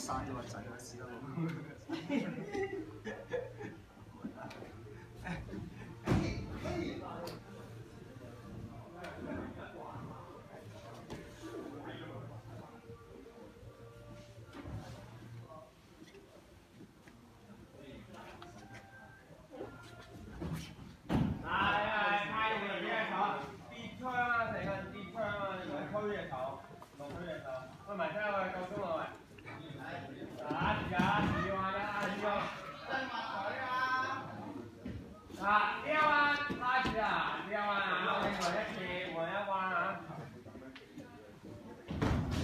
三咗個仔了几个了。来，来，圈，个啊，那买下了，就中了。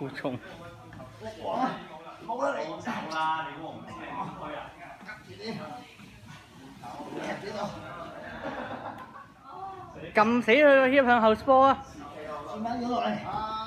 好重。忙啊！冇啦你。走啦！你嗰个唔系区啊。急住啲。夹呢度。揿死佢个 hip 向后波啊！转翻咗落嚟。